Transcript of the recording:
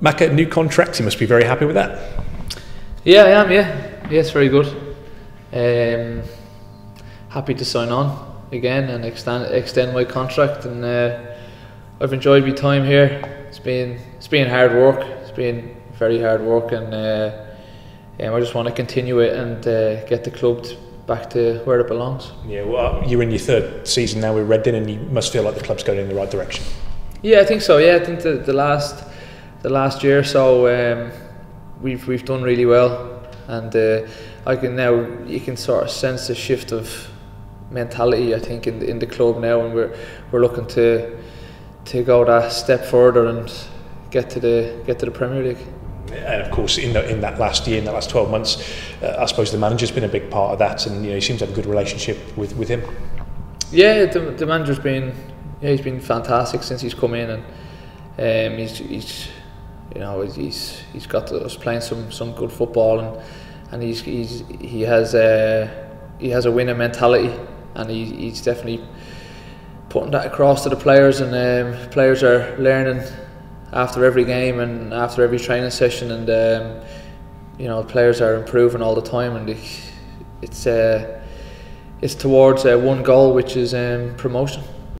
Macca, new contract, you must be very happy with that. Yeah, I am. Yeah, yeah, it's very good. Um, happy to sign on again and extend extend my contract, and uh, I've enjoyed my time here. It's been it's been hard work. It's been very hard work, and uh, um, I just want to continue it and uh, get the club back to where it belongs. Yeah, well, you're in your third season now with Reading, and you must feel like the club's going in the right direction. Yeah, I think so. Yeah, I think the, the last the last year so um, we've we've done really well, and uh, I can now you can sort of sense the shift of mentality. I think in the, in the club now, and we're we're looking to to go that step further and get to the get to the Premier League. And of course, in, the, in that last year, in that last 12 months, uh, I suppose the manager's been a big part of that, and you know, he seems to have a good relationship with, with him. Yeah, the, the manager's been yeah he's been fantastic since he's come in, and um, he's he's you know he's he's got us playing some some good football, and and he's he's he has a he has a winning mentality, and he, he's definitely putting that across to the players, and um, players are learning after every game and after every training session, and um, you know players are improving all the time, and it's uh, it's towards uh, one goal, which is um, promotion.